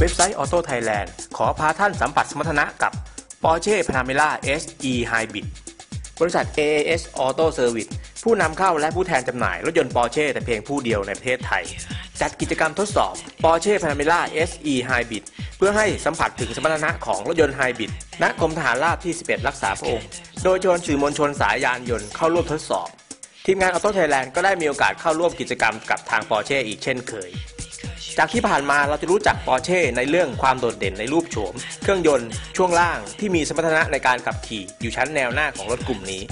เว็บไซต์ Auto Thailand ขอพาท่านสัมผัสสมรรถนะกับ Porsche Panamera S E-Hybrid บริษัท AAS Auto Service ผู้นำเข้าและผู้แทนจำหน่ายรถยนต์ Porsche แต่เพียงผู้เดียวในประเทศไทย จัดกิจกรรมทดสอบ Porsche Panamera S E-Hybrid เพื่อให้สัมผัสถึงสมรรถนะของรถยนต์ไฮบริดณกรมทหารราบที่ 11 รักษาพระองค์ โดยชวนสื่อมวลชนสายยานยนต์เข้าร่วมทดสอบ ทีมงาน Auto Thailand ก็ได้มีโอกาสเข้าร่วมกิจกรรมกับทางปอร์เช่อีกเช่นเคย จากที่ผ่านมาเราจะรู้จักปอร์เช่ในเรื่องความโดดเด่นในรูปโฉม เครื่องยนต์ช่วงล่างที่มีสมรรถนะในการขับขี่อยู่ชั้นแนวหน้าของรถกลุ่มนี้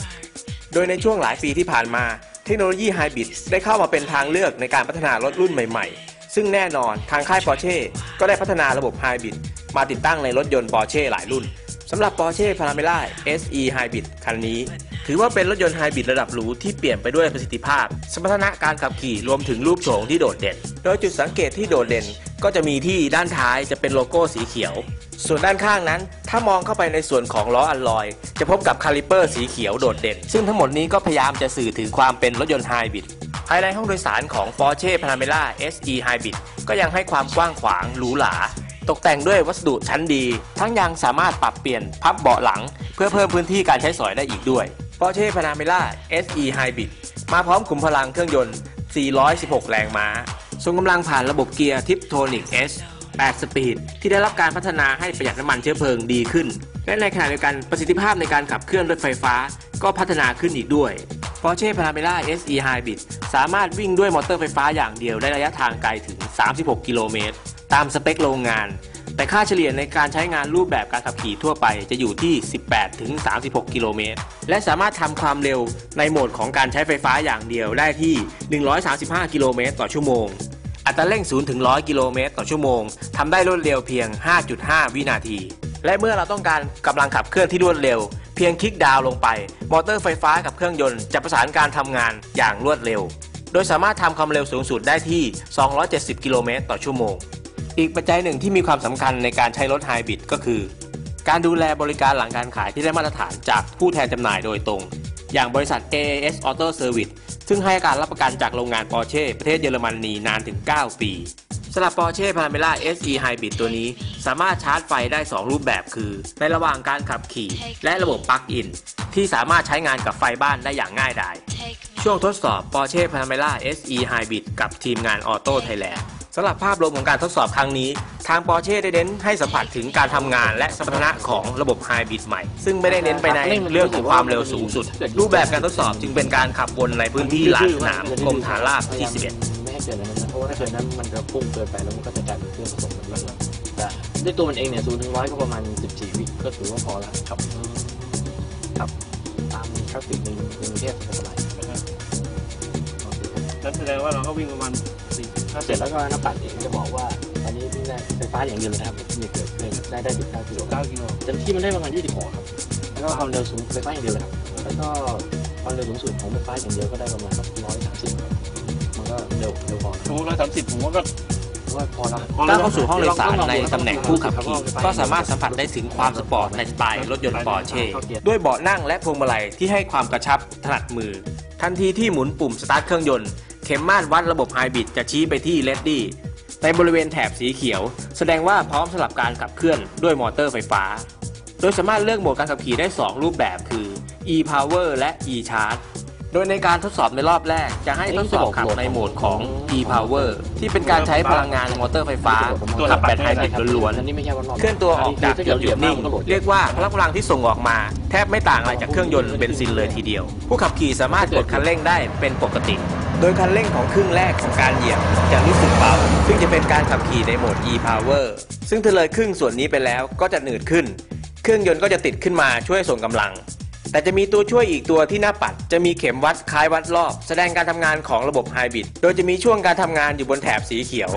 โดยในช่วงหลายปีที่ผ่านมา เทคโนโลยีไฮบริดได้เข้ามาเป็นทางเลือกในการพัฒนารถรุ่นใหม่ๆ ซึ่งแน่นอนทางค่ายปอร์เช่ก็ได้พัฒนาระบบไฮบริดมาติดตั้งในรถยนต์ปอร์เช่หลายรุ่น สำหรับ Porsche Panamera S E-Hybrid คันนี้ ถือว่าเป็นรถยนต์ไฮบริดระดับหรูที่เปลี่ยนไปด้วยประสิทธิภาพ สมรรถนะการขับขี่รวมถึงรูปโฉมที่โดดเด่น โดยจุดสังเกตที่โดดเด่น ก็จะมีที่ด้านท้ายจะเป็นโลโก้สีเขียว ส่วนด้านข้างนั้น ถ้ามองเข้าไปในส่วนของล้ออัลลอย จะพบกับคาลิเปอร์สีเขียวโดดเด่น ซึ่งทั้งหมดนี้ก็พยายามจะสื่อถึงความเป็นรถยนต์ไฮบริดภายในห้องโดยสารของ Porsche Panamera S E-Hybrid ก็ยังให้ความกว้างขวางหรูหรา ตกแต่งด้วยวัสดุชั้นดี ทั้งยังสามารถปรับเปลี่ยนพับเบาะหลัง เพื่อเพิ่มพื้นที่การใช้สอยได้อีกด้วย Porsche Panamera S E-Hybrid มาพร้อมขุมพลังเครื่องยนต์ 416 แรงม้า ส่งกำลังผ่านระบบเกียร์ Tiptronic S 8 speed ที่ได้รับการพัฒนาให้ประหยัดน้ำมันเชื้อเพลิงดีขึ้น และในขณะเดียวกันประสิทธิภาพในการขับเคลื่อนรถไฟฟ้าก็พัฒนาขึ้นอีกด้วย Porsche Panamera S E-Hybrid สามารถวิ่งด้วยมอเตอร์ไฟฟ้าอย่างเดียวได้ระยะทางไกลถึง 36 กิโลเมตร ตามสเปคโรงงาน แต่ค่าเฉลี่ยในการใช้งานรูปแบบการขับขี่ทั่วไปจะอยู่ที่ 18 ถึง 36 กิโลเมตร และสามารถทำความเร็วในโหมดของการใช้ไฟฟ้าอย่างเดียวได้ที่ 135 กิโลเมตรต่อชั่วโมง อัตราเร่ง 0 ถึง 100 กิโลเมตรต่อชั่วโมงทำได้รวดเร็วเพียง 5.5 วินาที และเมื่อเราต้องการกำลังขับเคลื่อนที่รวดเร็ว เพียงคลิกดาวน์ลงไป มอเตอร์ไฟฟ้ากับเครื่องยนต์จะประสานการทำงานอย่างรวดเร็ว โดยสามารถทำความเร็วสูงสุดได้ที่ 270 กิโลเมตรต่อชั่วโมง อีกปัจจัยหนึ่งที่มีความสำคัญในการใช้รถไฮบริดก็คือ การดูแลบริการหลังการขายที่ได้มาตรฐานจากผู้แทนจำหน่ายโดยตรง อย่างบริษัท AAS Auto Service ซึ่งให้การรับประกันจากโรงงานปอร์เช่ประเทศเยอรมนีนานถึง 9 ปีสำหรับ Porsche Panamera SE Hybrid ตัวนี้ สามารถชาร์จไฟได้ 2 รูปแบบคือ ในระหว่างการขับขี่ และระบบปลั๊กอิน ที่สามารถใช้งานกับไฟบ้านได้อย่างง่ายดายช่วงทดสอบ Porsche Panamera SE Hybrid กับทีมงาน Auto Thailand สำหรับภาพรวมของการทดสอบครั้งนี้ ทาง Porsche ได้เน้นให้สัมผัสถึงการทำงานและสมรรถนะของระบบไฮบริดใหม่ ซึ่งไม่ได้เน้นไปในเรื่องของความเร็วสูงสุด รูปแบบการทดสอบจึงเป็นการขับวนในพื้นที่ลานสนามกรมทหารราบที่ 11 ไม่ให้เกินนั้นนะเพราะว่าถ้าเกินนั้นมันจะพุ่งเกินไปแล้วมันก็จะกลายเป็นเครื่องผสมมันเลยแต่ด้วยตัวมันเองเนี่ยศูนย์ถึงร้อยก็ประมาณ 14 วิก็ถือว่าพอแล้วครับครับตาม traffic ในกรุงเทพสบายนั่นแสดงว่าเราก็วิ่งประมาณ สี่ห้าเสร็จแล้วก็น้ำปั่นเองจะบอกว่าตอนนี้วิ่งได้ไฟฟ้าอย่างเดียวเลยนะครับไม่มีเกิดเลยได้ได้19กิโลเก้ากิโลเต็มที่มันได้ประมาณ26ครับแล้วก็ความเร็วสูงไฟฟ้าอย่างเดียวเลยครับแล้วก็ความเร็วสูงสุดของไฟฟ้าอย่างเดียวก็ได้ประมาณสัก130ครับมันก็เร็วเร็วพอนะโอ้ร้อยสามสิบผมว่าก็ ว่าพอแล้วก้าวเข้าสู่ห้องโดยสารในตำแหน่งผู้ขับขี่ก็สามารถสัมผัสได้ถึงความสปอร์ตในสไตล์รถยนต์ปอร์เช่ด้วยเบาะนั่งและพวงมาลัยที่ให้ความกระชับถนัดมือ ทันทีที่หมุนปุ่มสตาร์ทเครื่องยนต์ เข็มมาตรวัดระบบไฮบริดจะชี้ไปที่ ready ในบริเวณแถบสีเขียว แสดงว่าพร้อมสำหรับการขับเคลื่อนด้วยมอเตอร์ไฟฟ้า โดยสามารถเลือกโหมดการขับขี่ได้ 2 รูปแบบคือ e-power และ e-charge โดยในการทดสอบในรอบแรกจะให้ทดสอบขับในโหมดของ e-power ที่เป็นการใช้พลังงานมอเตอร์ไฟฟ้าขับแบบไฮบริดล้วนอันนี้ไม่ใช่วันรอบๆเคลื่อนตัวออกจากจุดหยุดนิ่ง เรียกว่าพลังพลังที่ส่งออกมา แทบไม่ต่างอะไรจากเครื่องยนต์เบนซินเลยทีเดียว ผู้ขับขี่สามารถกดคันเร่งได้เป็นปกติ โดยคันเร่งของครึ่งแรกของการเหยียบจะรู้สึกเบา ซึ่งจะเป็นการขับขี่ในโหมด e-power ซึ่งถ้าเลยครึ่งส่วนนี้ไปแล้วก็จะหนืดขึ้น เครื่องยนต์ก็จะติดขึ้นมาช่วยส่งกำลัง แต่จะมีตัวช่วยอีกตัวที่หน้าปัด จะมีเข็มวัดคล้ายวัดรอบ แสดงการทำงานของระบบไฮบริด โดยจะมีช่วงการทำงานอยู่บนแถบสีเขียว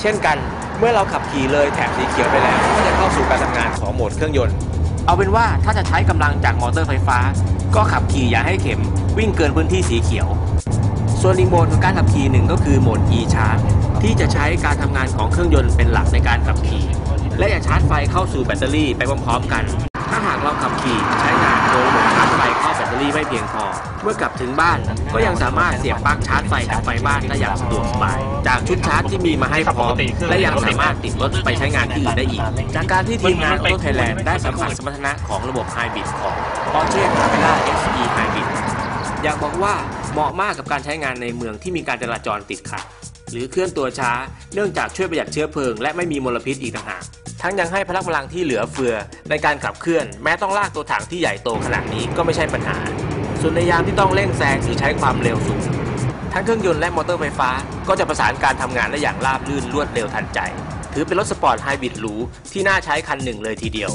เช่นกัน เมื่อเราขับขี่เลยแถบสีเขียวไปแล้วก็จะเข้าสู่การทำงานของโหมดเครื่องยนต์ เอาเป็นว่าถ้าจะใช้กำลังจากมอเตอร์ไฟฟ้า ก็ขับขี่อย่าให้เข็มวิ่งเกินพื้นที่สีเขียว ส่วนอีกโหมดของการขับขี่หนึ่งก็คือโหมด e charge ที่จะใช้การทำงานของเครื่องยนต์เป็นหลักในการขับขี่ และจะชาร์จไฟเข้าสู่แบตเตอรี่ไปพร้อมๆกัน ถ้าหากเราขับขี่ใช้งานโดยระบบชาร์จไฟเข้าแบตเตอรี่ไม่เพียงพอ เมื่อกลับถึงบ้านก็ยังสามารถเสียบปลั๊กชาร์จไฟจากไฟบ้านได้อย่างสะดวกสบาย จากชุดชาร์จที่มีมาให้พร้อม และยังสามารถติดรถไปใช้งานที่อื่นได้อีก จากการที่ทีมงาน Auto Thailand ได้สัมผัสสมรรถนะของระบบ Hybrid ของ Porsche Panamera SE Hybrid อยากบอกว่าเหมาะมากกับการใช้งานในเมืองที่มีการจราจรติดขัด หรือเคลื่อนตัวช้า เนื่องจากช่วยประหยัดเชื้อเพลิงและไม่มีมลพิษอีกต่างหากทั้งยังให้พลังพลังที่เหลือเฟือในการขับเคลื่อน แม้ต้องลากตัวถังที่ใหญ่โตขนาดนี้ก็ไม่ใช่ปัญหา ส่วนในยามที่ต้องเร่งแซงหรือใช้ความเร็วสูง ทั้งเครื่องยนต์และมอเตอร์ไฟฟ้า ก็จะประสานการทำงานได้อย่างราบรื่นรวดเร็วทันใจ ถือเป็นรถสปอร์ตไฮบริดหรูที่น่าใช้คันหนึ่งเลยทีเดียว